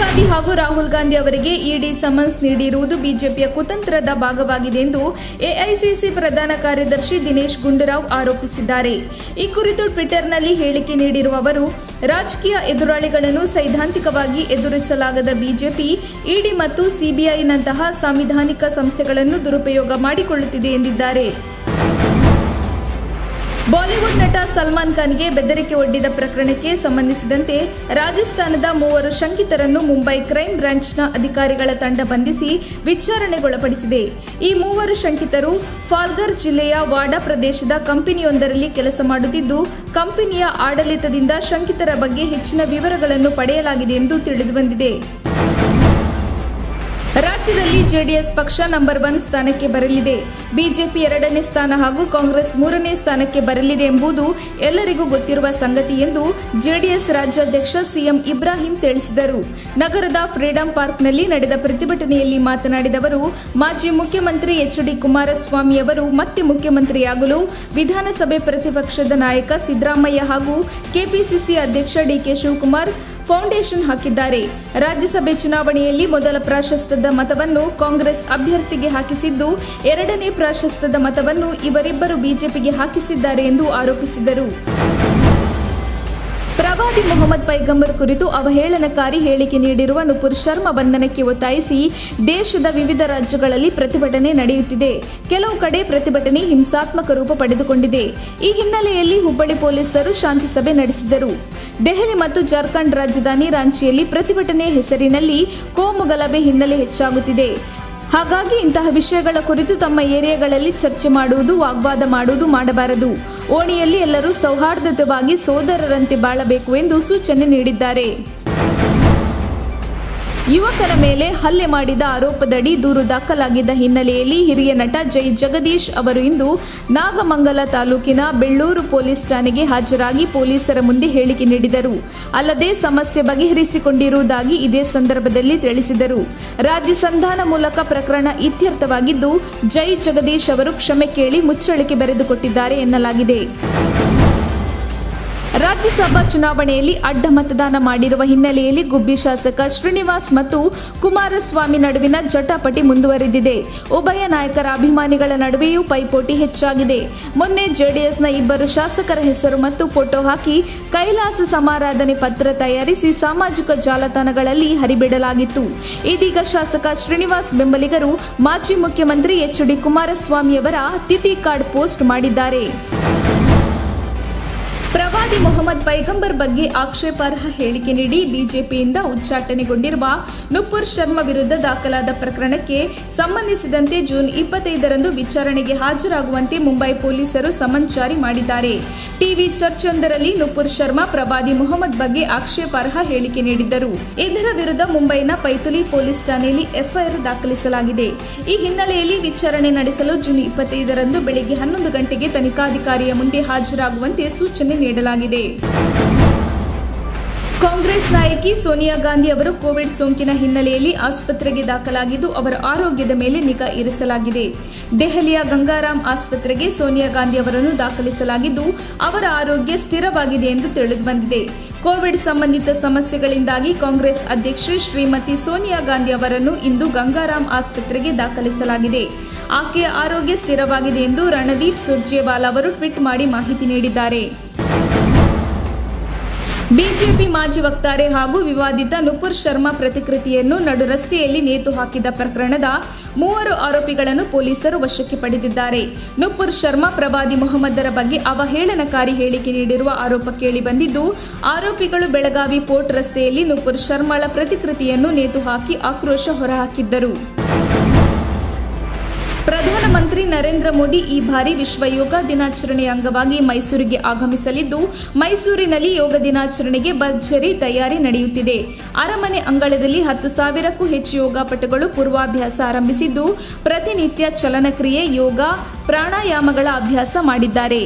ಗಾಂಧಿ ಹಾಗೂ ರಾಹುಲ್ ಗಾಂಧಿ ಅವರಿಗೆ ಇಡಿ ಸಮನ್ಸ್ ನೀಡಿರುವುದು ಬಿಜೆಪಿಯ ಕುತಂತ್ರದ ಭಾಗವಾಗಿದೆ ಎಂದು ಎಐಸಿಸಿ ಪ್ರಧಾನ ಕಾರ್ಯದರ್ಶಿ ದಿನೇಶ್ ಗುಂಡೂರಾವ್ ಆರೋಪಿಸಿದ್ದಾರೆ. ಈ ಕುರಿತು ಟ್ವಿಟರ್ನಲ್ಲಿ ಹೇಳಿಕೆ ನೀಡಿರುವ ಅವರು, ರಾಜಕೀಯ ಎದುರಾಳಿಗಳನ್ನು ಸೈದ್ಧಾಂತಿಕವಾಗಿ ಎದುರಿಸಲಾಗದ ಬಿಜೆಪಿ, ಇಡಿ ಮತ್ತು ಸಿಬಿಐನಂತಹ ಸಾಂವಿಧಾನಿಕ ಸಂಸ್ಥೆಗಳನ್ನು ದುರುಪಯೋಗ ಮಾಡಿಕೊಳ್ಳುತ್ತಿದೆ ಎಂದಿದ್ದಾರೆ. ಬಾಲಿವುಡ್ ನಟ ಸಲ್ಮಾನ್ ಖಾನ್ಗೆ ಬೆದರಿಕೆ ಒಡ್ಡಿದ ಪ್ರಕರಣಕ್ಕೆ ಸಂಬಂಧಿಸಿದಂತೆ ರಾಜಸ್ಥಾನದ ಮೂವರು ಶಂಕಿತರನ್ನು ಮುಂಬೈ ಕ್ರೈಂ ಬ್ರಾಂಚ್ನ ಅಧಿಕಾರಿಗಳ ತಂಡ ಬಂಧಿಸಿ ವಿಚಾರಣೆಗೊಳಪಡಿಸಿದೆ. ಈ ಮೂವರು ಶಂಕಿತರು ಫಾಲ್ಗರ್ ಜಿಲ್ಲೆಯ ವಾಡಾ ಪ್ರದೇಶದ ಕಂಪನಿಯೊಂದರಲ್ಲಿ ಕೆಲಸ ಮಾಡುತ್ತಿದ್ದು, ಕಂಪನಿಯ ಆಡಳಿತದಿಂದ ಶಂಕಿತರ ಬಗ್ಗೆ ಹೆಚ್ಚಿನ ವಿವರಗಳನ್ನು ಪಡೆಯಲಾಗಿದೆ ಎಂದು ತಿಳಿದುಬಂದಿದೆ. ರಾಜ್ಯದಲ್ಲಿ ಜೆಡಿಎಸ್ ಪಕ್ಷ ನಂಬರ್ ಒನ್ ಸ್ಥಾನಕ್ಕೆ ಬರಲಿದೆ. ಬಿಜೆಪಿ ಎರಡನೇ ಸ್ಥಾನ ಹಾಗೂ ಕಾಂಗ್ರೆಸ್ ಮೂರನೇ ಸ್ಥಾನಕ್ಕೆ ಬರಲಿದೆ ಎಂಬುದು ಎಲ್ಲರಿಗೂ ಗೊತ್ತಿರುವ ಸಂಗತಿ ಎಂದು ಜೆಡಿಎಸ್ ರಾಜ್ಯಾಧ್ಯಕ್ಷ ಸಿಎಂ ಇಬ್ರಾಹಿಂ ತಿಳಿಸಿದರು. ನಗರದ ಫ್ರೀಡಂ ಪಾರ್ಕ್ನಲ್ಲಿ ನಡೆದ ಪ್ರತಿಭಟನೆಯಲ್ಲಿ ಮಾತನಾಡಿದ ಅವರು, ಮಾಜಿ ಮುಖ್ಯಮಂತ್ರಿ ಎಚ್ ಡಿ ಕುಮಾರಸ್ವಾಮಿ ಅವರು ಮತ್ತೆ ಮುಖ್ಯಮಂತ್ರಿಯಾಗಲು ವಿಧಾನಸಭೆ ಪ್ರತಿಪಕ್ಷದ ನಾಯಕ ಸಿದ್ದರಾಮಯ್ಯ ಹಾಗೂ ಕೆಪಿಸಿಸಿ ಅಧ್ಯಕ್ಷ ಡಿಕೆ ಶಿವಕುಮಾರ್ ಫೌಂಡೇಶನ್ ಹಾಕಿದ್ದಾರೆ. ರಾಜ್ಯಸಭೆ ಚುನಾವಣೆಯಲ್ಲಿ ಮೊದಲ ಪ್ರಾಶಸ್ತ್ಯದ ಮತವನ್ನು ಕಾಂಗ್ರೆಸ್ ಅಭ್ಯರ್ಥಿಗೆ ಹಾಕಿಸಿದ್ದು, ಎರಡನೇ ಪ್ರಾಶಸ್ತ್ಯದ ಮತವನ್ನು ಇವರಿಬ್ಬರು ಬಿಜೆಪಿಗೆ ಹಾಕಿಸಿದ್ದಾರೆ ಎಂದು ಆರೋಪಿಸಿದರು. ಪ್ರವಾದಿ ಮೊಹಮ್ಮದ್ ಪೈಗಂಬರ್ ಕುರಿತು ಅವಹೇಳನಕಾರಿ ಹೇಳಿಕೆ ನೀಡಿರುವ ನುಪುರ್ ಶರ್ಮಾ ಬಂಧನಕ್ಕೆ ಒತ್ತಾಯಿಸಿ ದೇಶದ ವಿವಿಧ ರಾಜ್ಯಗಳಲ್ಲಿ ಪ್ರತಿಭಟನೆ ನಡೆಯುತ್ತಿದೆ. ಕೆಲವು ಕಡೆ ಪ್ರತಿಭಟನೆ ಹಿಂಸಾತ್ಮಕ ರೂಪ ಪಡೆದುಕೊಂಡಿದೆ. ಈ ಹಿನ್ನೆಲೆಯಲ್ಲಿ ಹುಬ್ಬಳ್ಳಿ ಪೊಲೀಸರು ಶಾಂತಿ ಸಭೆ ನಡೆಸಿದರು. ದೆಹಲಿ ಮತ್ತು ಜಾರ್ಖಂಡ್ ರಾಜಧಾನಿ ರಾಂಚಿಯಲ್ಲಿ ಪ್ರತಿಭಟನೆ ಹೆಸರಿನಲ್ಲಿ ಕೋಮು ಗಲಭೆ ಹಿನ್ನೆಲೆ ಹೆಚ್ಚಾಗುತ್ತಿದೆ. ಹಾಗಾಗಿ ಇಂತಹ ವಿಷಯಗಳ ಕುರಿತು ತಮ್ಮ ಏರಿಯಾಗಳಲ್ಲಿ ಚರ್ಚೆ ಮಾಡುವುದು, ವಾಗ್ವಾದ ಮಾಡುವುದು ಮಾಡಬಾರದು. ಓಣಿಯಲ್ಲಿ ಎಲ್ಲರೂ ಸೌಹಾರ್ದಯುತವಾಗಿ ಸೋದರರಂತೆ ಬಾಳಬೇಕು ಎಂದು ಸೂಚನೆ ನೀಡಿದ್ದಾರೆ. ಯುವಕರ ಮೇಲೆ ಹಲ್ಲೆ ಮಾಡಿದ ಆರೋಪದಡಿ ದೂರು ದಾಖಲಾಗಿದ್ದ ಹಿನ್ನೆಲೆಯಲ್ಲಿ ಹಿರಿಯ ನಟ ಜೈ ಜಗದೀಶ್ ಅವರು ಇಂದು ನಾಗಮಂಗಲ ತಾಲೂಕಿನ ಬೆಳ್ಳೂರು ಪೊಲೀಸ್ ಠಾಣೆಗೆ ಹಾಜರಾಗಿ ಪೊಲೀಸರ ಮುಂದೆ ಹೇಳಿಕೆ ನೀಡಿದರು. ಅಲ್ಲದೆ ಸಮಸ್ಯೆ ಬಗೆಹರಿಸಿಕೊಂಡಿರುವುದಾಗಿ ಇದೇ ಸಂದರ್ಭದಲ್ಲಿ ತಿಳಿಸಿದರು. ರಾಜ್ಯ ಸಂಧಾನ ಮೂಲಕ ಪ್ರಕರಣ ಇತ್ಯರ್ಥವಾಗಿದ್ದು, ಜೈ ಜಗದೀಶ್ ಅವರು ಕ್ಷಮೆ ಕೇಳಿ ಮುಚ್ಚಳಿಕೆ ಬರೆದುಕೊಟ್ಟಿದ್ದಾರೆ ಎನ್ನಲಾಗಿದೆ. ರಾಜ್ಯಸಭಾ ಚುನಾವಣೆಯಲ್ಲಿ ಅಡ್ಡ ಮತದಾನ ಮಾಡಿರುವ ಹಿನ್ನೆಲೆಯಲ್ಲಿ ಗುಬ್ಬಿ ಶಾಸಕ ಶ್ರೀನಿವಾಸ್ ಮತ್ತು ಕುಮಾರಸ್ವಾಮಿ ನಡುವಿನ ಜಟಾಪಟಿ ಮುಂದುವರೆದಿದೆ. ಉಭಯ ನಾಯಕರ ಅಭಿಮಾನಿಗಳ ನಡುವೆಯೂ ಪೈಪೋಟಿ ಹೆಚ್ಚಾಗಿದೆ. ಮೊನ್ನೆ ಜೆಡಿಎಸ್ನ ಇಬ್ಬರು ಶಾಸಕರ ಹೆಸರು ಮತ್ತು ಫೋಟೋ ಹಾಕಿ ಕೈಲಾಸ ಸಮಾರಾಧನೆ ಪತ್ರ ತಯಾರಿಸಿ ಸಾಮಾಜಿಕ ಜಾಲತಾಣಗಳಲ್ಲಿ ಹರಿಬಿಡಲಾಗಿತ್ತು. ಇದೀಗ ಶಾಸಕ ಶ್ರೀನಿವಾಸ್ ಬೆಂಬಲಿಗರು ಮಾಜಿ ಮುಖ್ಯಮಂತ್ರಿ ಎಚ್ ಡಿ ಕುಮಾರಸ್ವಾಮಿಯವರ ತಿಥಿ ಕಾರ್ಡ್ ಪೋಸ್ಟ್ ಮಾಡಿದ್ದಾರೆ. ಪೈಗಂಬರ್ ಬಗ್ಗೆ ಆಕ್ಷೇಪಾರ್ಹ ಹೇಳಿಕೆ ನೀಡಿ ಬಿಜೆಪಿಯಿಂದ ಉಚ್ಚಾಟನೆಗೊಂಡಿರುವ ನುಪುರ್ ಶರ್ಮಾ ವಿರುದ್ಧ ದಾಖಲಾದ ಪ್ರಕರಣಕ್ಕೆ ಸಂಬಂಧಿಸಿದಂತೆ ಜೂನ್ ಇಪ್ಪತ್ತೈದರಂದು ವಿಚಾರಣೆಗೆ ಹಾಜರಾಗುವಂತೆ ಮುಂಬೈ ಪೊಲೀಸರು ಸಮನ್ ಜಾರಿ ಮಾಡಿದ್ದಾರೆ. ಟಿವಿ ಚರ್ಚೊಂದರಲ್ಲಿ ನುಪುರ್ ಶರ್ಮಾ ಪ್ರವಾದಿ ಮೊಹಮ್ಮದ್ ಬಗ್ಗೆ ಆಕ್ಷೇಪಾರ್ಹ ಹೇಳಿಕೆ ನೀಡಿದ್ದರು. ಇದರ ವಿರುದ್ಧ ಮುಂಬೈನ ಪೈತುಲಿ ಪೊಲೀಸ್ ಠಾಣೆಯಲ್ಲಿ ಎಫ್ಐಆರ್ ದಾಖಲಿಸಲಾಗಿದೆ. ಈ ಹಿನ್ನೆಲೆಯಲ್ಲಿ ವಿಚಾರಣೆ ನಡೆಸಲು ಜೂನ್ ಇಪ್ಪತ್ತೈದರಂದು ಬೆಳಗ್ಗೆ ಹನ್ನೊಂದು ಗಂಟೆಗೆ ತನಿಖಾಧಿಕಾರಿಯ ಮುಂದೆ ಹಾಜರಾಗುವಂತೆ ಸೂಚನೆ ನೀಡಲಾಗಿದೆ. ಕಾಂಗ್ರೆಸ್ ನಾಯಕಿ ಸೋನಿಯಾ ಗಾಂಧಿ ಅವರು ಕೋವಿಡ್ ಸೋಂಕಿನ ಹಿನ್ನೆಲೆಯಲ್ಲಿ ಆಸ್ಪತ್ರೆಗೆ ದಾಖಲಾಗಿದ್ದು, ಅವರ ಆರೋಗ್ಯದ ಮೇಲೆ ನಿಗಾ ಇರಿಸಲಾಗಿದೆ. ದೆಹಲಿಯ ಗಂಗಾರಾಮ್ ಆಸ್ಪತ್ರೆಗೆ ಸೋನಿಯಾ ಗಾಂಧಿ ಅವರನ್ನು ದಾಖಲಿಸಲಾಗಿದ್ದು, ಅವರ ಆರೋಗ್ಯ ಸ್ಥಿರವಾಗಿದೆ ಎಂದು ತಿಳಿದುಬಂದಿದೆ ಕೋವಿಡ್ ಸಂಬಂಧಿತ ಸಮಸ್ಯೆಗಳಿಂದಾಗಿ ಕಾಂಗ್ರೆಸ್ ಅಧ್ಯಕ್ಷೆ ಶ್ರೀಮತಿ ಸೋನಿಯಾ ಗಾಂಧಿ ಅವರನ್ನು ಇಂದು ಗಂಗಾರಾಮ್ ಆಸ್ಪತ್ರೆಗೆ ದಾಖಲಿಸಲಾಗಿದೆ. ಆಕೆಯ ಆರೋಗ್ಯ ಸ್ಥಿರವಾಗಿದೆ ಎಂದು ರಣದೀಪ್ ಸುರ್ಜೇವಾಲಾ ಅವರು ಟ್ವೀಟ್ ಮಾಡಿ ಮಾಹಿತಿ ನೀಡಿದ್ದಾರೆ. ಬಿಜೆಪಿ ಮಾಜಿ ವಕ್ತಾರೆ ಹಾಗೂ ವಿವಾದಿತ ನುಪುರ್ ಶರ್ಮಾ ಪ್ರತಿಕೃತಿಯನ್ನು ನಡು ರಸ್ತೆಯಲ್ಲಿ ನೇತು ಹಾಕಿದ ಪ್ರಕರಣದ ಮೂವರು ಆರೋಪಿಗಳನ್ನು ಪೊಲೀಸರು ವಶಕ್ಕೆ ಪಡೆದಿದ್ದಾರೆ. ನುಪುರ್ ಶರ್ಮಾ ಪ್ರವಾದಿ ಮೊಹಮ್ಮದರ ಬಗ್ಗೆ ಅವಹೇಳನಕಾರಿ ಹೇಳಿಕೆ ನೀಡಿರುವ ಆರೋಪ ಕೇಳಿಬಂದಿದ್ದು ಆರೋಪಿಗಳು ಬೆಳಗಾವಿ ಪೋರ್ಟ್ ರಸ್ತೆಯಲ್ಲಿ ನುಪುರ್ ಶರ್ಮಾಳ ಪ್ರತಿಕೃತಿಯನ್ನು ನೇತು ಹಾಕಿ ಆಕ್ರೋಶ ಹೊರಹಾಕಿದ್ದರು. ಪ್ರಧಾನಮಂತ್ರಿ ನರೇಂದ್ರ ಮೋದಿ ಈ ಬಾರಿ ವಿಶ್ವ ಯೋಗ ದಿನಾಚರಣೆಯ ಅಂಗವಾಗಿ ಮೈಸೂರಿಗೆ ಆಗಮಿಸಲಿದ್ದು, ಮೈಸೂರಿನಲ್ಲಿ ಯೋಗ ದಿನಾಚರಣೆಗೆ ಭರ್ಜರಿ ತಯಾರಿ ನಡೆಯುತ್ತಿದೆ. ಅರಮನೆ ಅಂಗಳದಲ್ಲಿ ಹತ್ತು ಸಾವಿರಕ್ಕೂ ಹೆಚ್ಚು ಯೋಗಾಪಟುಗಳು ಪೂರ್ವಾಭ್ಯಾಸ ಆರಂಭಿಸಿದ್ದು, ಪ್ರತಿನಿತ್ಯ ಚಲನಕ್ರಿಯೆ ಯೋಗ, ಪ್ರಾಣಾಯಾಮಗಳ ಅಭ್ಯಾಸ ಮಾಡಿದ್ದಾರೆ.